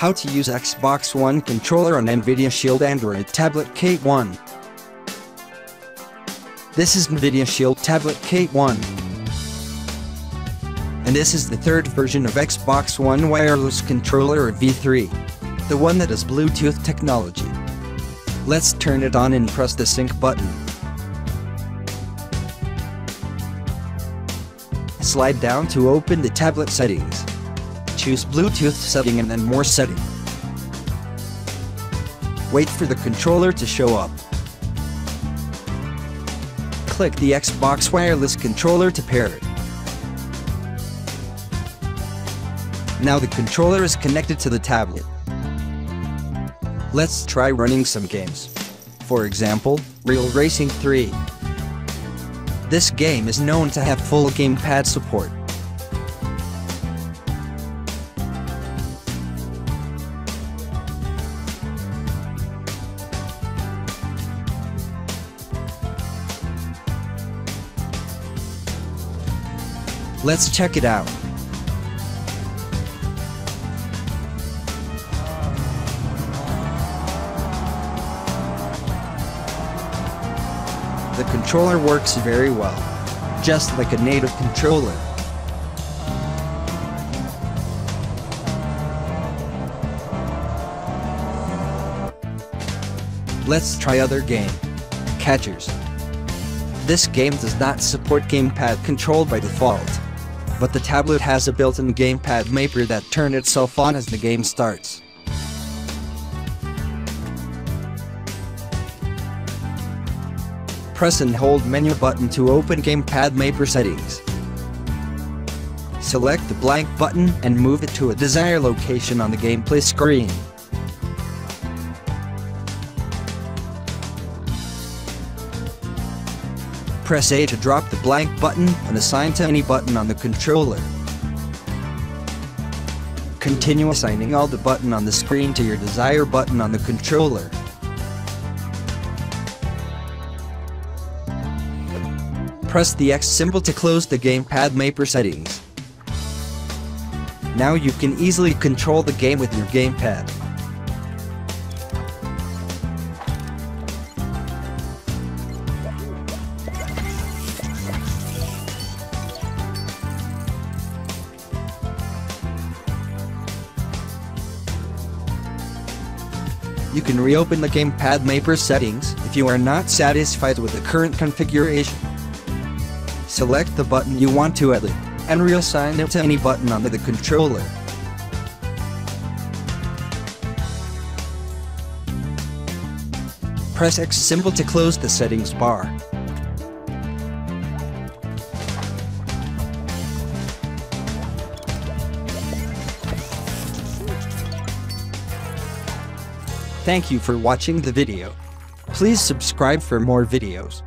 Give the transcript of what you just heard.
How to use Xbox One controller on NVIDIA Shield Android Tablet K1. This is NVIDIA Shield Tablet K1. And this is the third version of Xbox One Wireless Controller or V3. The one that has Bluetooth technology. Let's turn it on and press the sync button. Slide down to open the tablet settings. Choose Bluetooth setting and then more setting. Wait for the controller to show up. Click the Xbox wireless controller to pair it. Now the controller is connected to the tablet. Let's try running some games. For example, Real Racing 3. This game is known to have full gamepad support. Let's check it out. The controller works very well, just like a native controller. Let's try other game. Catchers. This game does not support gamepad control by default, but the tablet has a built-in gamepad mapper that turn itself on as the game starts. Press and hold menu button to open gamepad mapper settings. Select the blank button and move it to a desired location on the gameplay screen. Press A to drop the blank button and assign to any button on the controller. Continue assigning all the button on the screen to your desired button on the controller. Press the X symbol to close the gamepad mapper settings. Now you can easily control the game with your gamepad. You can reopen the gamepad mapper settings if you are not satisfied with the current configuration. Select the button you want to edit, and reassign it to any button on the controller. Press X symbol to close the settings bar. Thank you for watching the video. Please subscribe for more videos.